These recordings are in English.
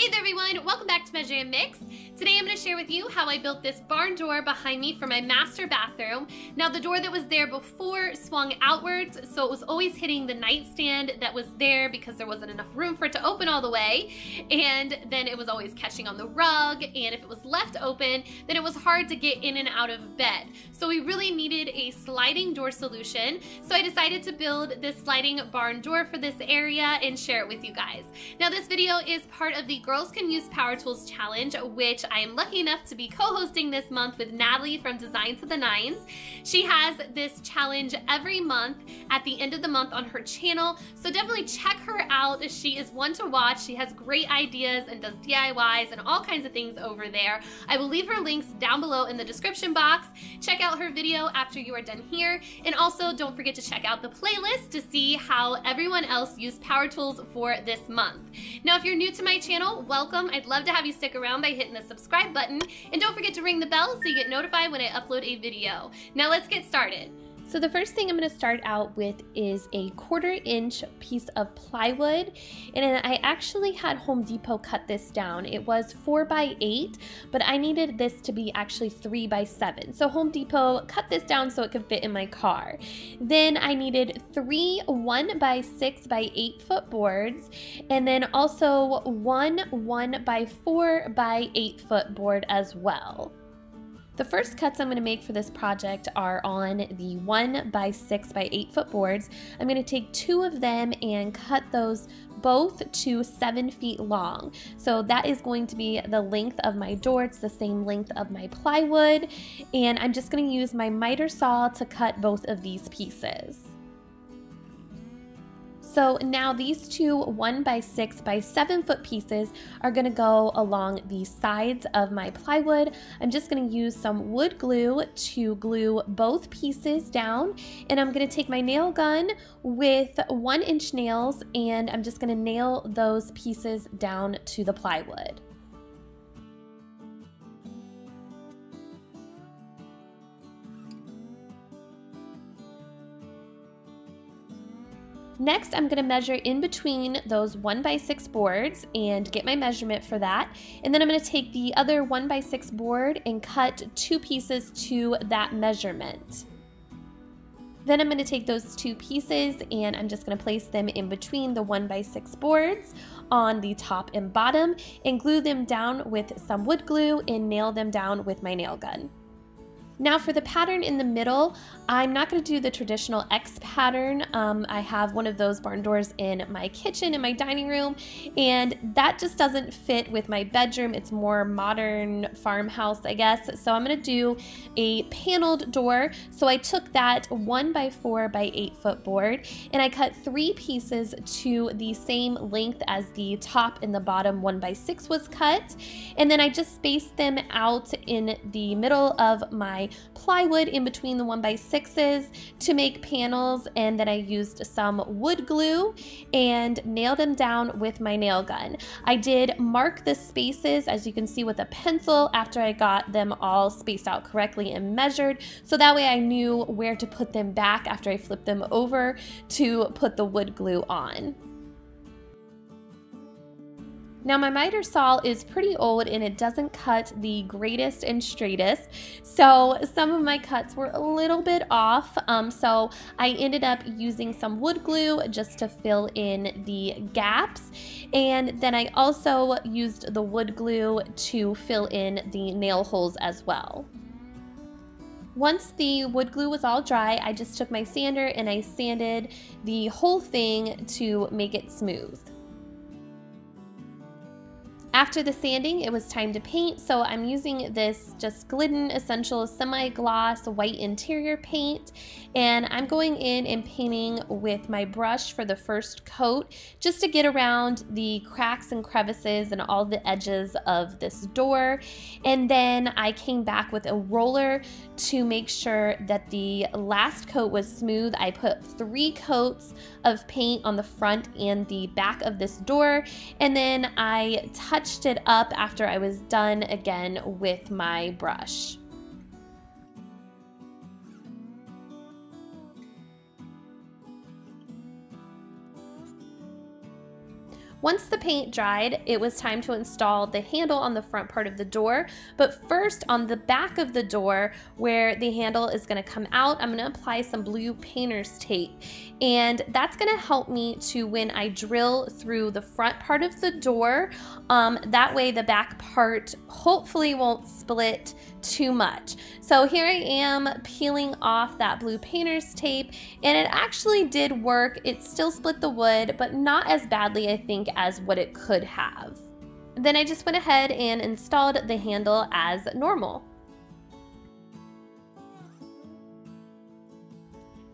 Hey there everyone, welcome back to Measure and Mix. Today I'm going to share with you how I built this barn door behind me for my master bathroom. Now the door that was there before swung outwards, so it was always hitting the nightstand that was there because there wasn't enough room for it to open all the way. And then it was always catching on the rug, and if it was left open, then it was hard to get in and out of bed. So we really needed a sliding door solution. So I decided to build this sliding barn door for this area and share it with you guys. Now this video is part of the Girls Can Use Power Tools Challenge, which I am lucky enough to be co-hosting this month with NataLee from Designs to the Nines. She has this challenge every month at the end of the month on her channel, so definitely check her out. She is one to watch. She has great ideas and does DIYs and all kinds of things over there. I will leave her links down below in the description box. Check out her video after you are done here, and also don't forget to check out the playlist to see how everyone else used power tools for this month. Now, if you're new to my channel, welcome. I'd love to have you stick around by hitting the subscribe button. And don't forget to ring the bell so you get notified when I upload a video. Now let's get started. So the first thing I'm going to start out with is a quarter inch piece of plywood and I actually had Home Depot cut this down. It was 4 by 8 but I needed this to be actually 3 by 7 so Home Depot cut this down so it could fit in my car. Then I needed three 1 by 6 by 8 foot boards and then also one 1 by 4 by 8 foot board as well. The first cuts I'm going to make for this project are on the 1 by 6 by 8 foot boards. I'm going to take two of them and cut those both to 7 feet long. So that is going to be the length of my door. It's the same length of my plywood. And I'm just going to use my miter saw to cut both of these pieces. So now these two one by six by seven foot pieces are gonna go along the sides of my plywood. I'm just gonna use some wood glue to glue both pieces down and I'm gonna take my nail gun with one inch nails and I'm just gonna nail those pieces down to the plywood. Next, I'm gonna measure in between those one by six boards and get my measurement for that. And then I'm gonna take the other one by six board and cut two pieces to that measurement. Then I'm going to take those two pieces and I'm just going to place them in between the 1 by 6 boards on the top and bottom and glue them down with some wood glue and nail them down with my nail gun. Now for the pattern in the middle, I'm not going to do the traditional X pattern. Um, I have one of those barn doors in my kitchen, in my dining room, and that just doesn't fit with my bedroom. It's more modern farmhouse, I guess. So I'm going to do a paneled door. So I took that one by four by eight foot board and I cut three pieces to the same length as the top and the bottom one by six was cut. And then I just spaced them out in the middle of my plywood in between the 1x6s to make panels and then I used some wood glue and nailed them down with my nail gun. I did mark the spaces as you can see with a pencil after I got them all spaced out correctly and measured so that way I knew where to put them back after I flipped them over to put the wood glue on. Now my miter saw is pretty old and it doesn't cut the greatest and straightest. So some of my cuts were a little bit off. Um, so I ended up using some wood glue just to fill in the gaps. And then I also used the wood glue to fill in the nail holes as well. Once the wood glue was all dry, I just took my sander and I sanded the whole thing to make it smooth. After the sanding, it was time to paint, so I'm using this just Glidden Essential Semi-Gloss White Interior Paint, and I'm going in and painting with my brush for the first coat, just to get around the cracks and crevices and all the edges of this door. And then I came back with a roller to make sure that the last coat was smooth. I put three coats of paint on the front and the back of this door, and then I touched touched it up after I was done again with my brush. Once the paint dried, it was time to install the handle on the front part of the door. But first, on the back of the door, where the handle is gonna come out, I'm gonna apply some blue painter's tape. And that's gonna help me to when I drill through the front part of the door, um, that way the back part hopefully won't split too much. So here I am peeling off that blue painter's tape and it actually did work. It still split the wood, but not as badly I think as what it could have. Then I just went ahead and installed the handle as normal.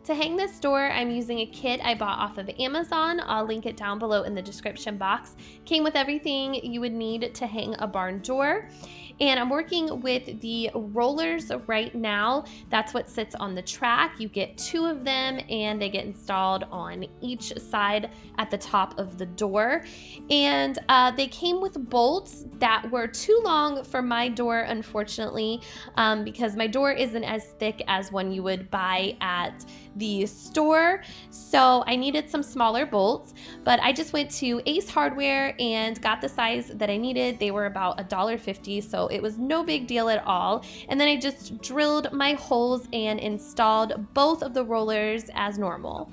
To hang this door, I'm using a kit I bought off of Amazon. I'll link it down below in the description box. Came with everything you would need to hang a barn door. And I'm working with the rollers right now. That's what sits on the track. You get two of them and they get installed on each side at the top of the door. And uh, they came with bolts that were too long for my door, unfortunately, um, because my door isn't as thick as one you would buy at the store. So I needed some smaller bolts, but I just went to Ace Hardware and got the size that I needed. They were about $1.50, so it was no big deal at all. And then I just drilled my holes and installed both of the rollers as normal.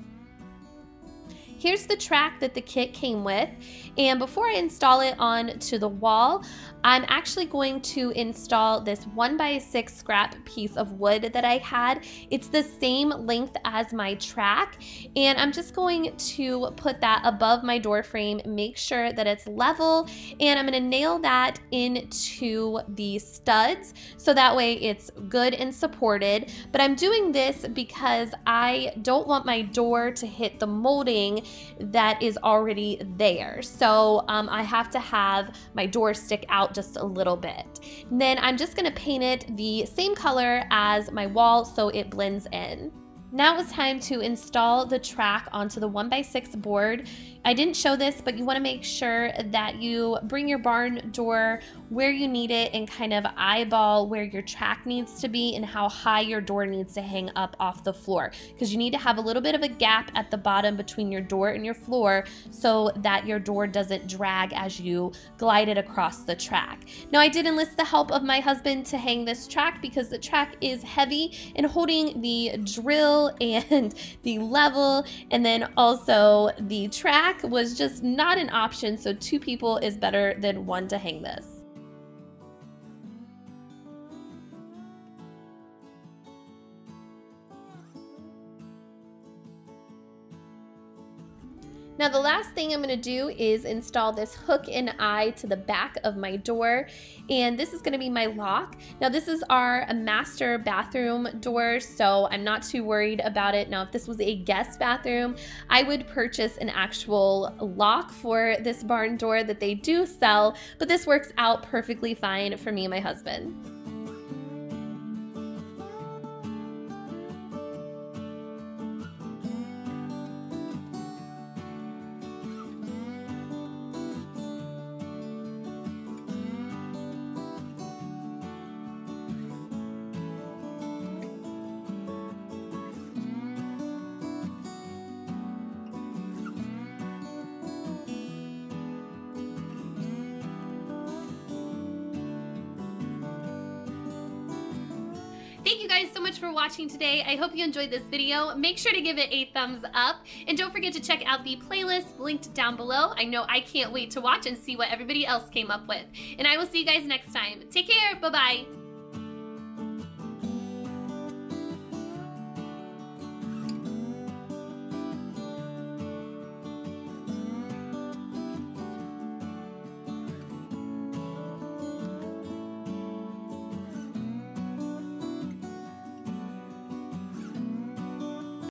Here's the track that the kit came with. And before I install it onto the wall, I'm actually going to install this one by six scrap piece of wood that I had. It's the same length as my track. And I'm just going to put that above my door frame, make sure that it's level. And I'm gonna nail that into the studs. So that way it's good and supported. But I'm doing this because I don't want my door to hit the molding that is already there. So um, I have to have my door stick out just a little bit. And then I'm just gonna paint it the same color as my wall so it blends in. Now it's time to install the track onto the 1x6 board. I didn't show this, but you wanna make sure that you bring your barn door where you need it and kind of eyeball where your track needs to be and how high your door needs to hang up off the floor. Because you need to have a little bit of a gap at the bottom between your door and your floor so that your door doesn't drag as you glide it across the track. Now I did enlist the help of my husband to hang this track because the track is heavy and holding the drill and the level and then also the track was just not an option, so two people is better than one to hang this. Now the last thing I'm gonna do is install this hook and eye to the back of my door and this is gonna be my lock. Now this is our master bathroom door so I'm not too worried about it. Now if this was a guest bathroom I would purchase an actual lock for this barn door that they do sell but this works out perfectly fine for me and my husband. Thank you guys so much for watching today. I hope you enjoyed this video. Make sure to give it a thumbs up and don't forget to check out the playlist linked down below. I know I can't wait to watch and see what everybody else came up with. And I will see you guys next time. Take care. Bye-bye.